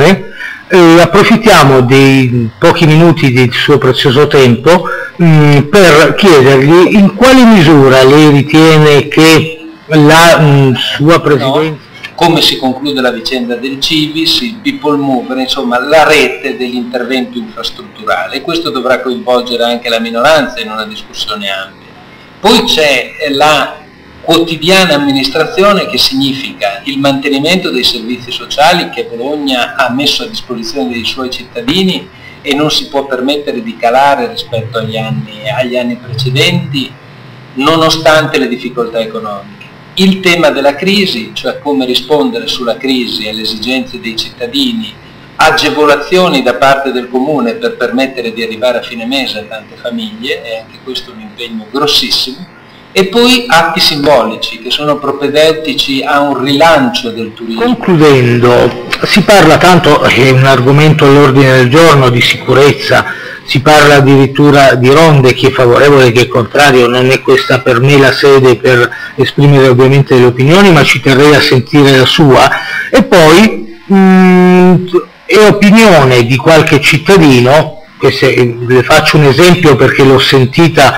eh, approfittiamo dei pochi minuti del suo prezioso tempo mh, mm, per chiedergli in quale misura lei ritiene che la mh, mm, sua presidenza... No come si conclude la vicenda del Civis, il people mover, insomma la rete dell'intervento infrastrutturale questo dovrà coinvolgere anche la minoranza in una discussione ampia. Poi c'è la quotidiana amministrazione che significa il mantenimento dei servizi sociali che Bologna ha messo a disposizione dei suoi cittadini e non si può permettere di calare rispetto agli anni, agli anni precedenti nonostante le difficoltà economiche. Il tema della crisi, cioè come rispondere sulla crisi alle esigenze dei cittadini, agevolazioni da parte del comune per permettere di arrivare a fine mese a tante famiglie, e anche questo è un impegno grossissimo, e poi atti simbolici che sono propedeutici a un rilancio del turismo. Concludendo, si parla tanto, è un argomento all'ordine del giorno, di sicurezza, si parla addirittura di ronde, chi è favorevole, chi è contrario, non è questa per me la sede per esprimere ovviamente le opinioni, ma ci terrei a sentire la sua. E poi mh, mm, è opinione di qualche cittadino, le faccio un esempio perché l'ho sentita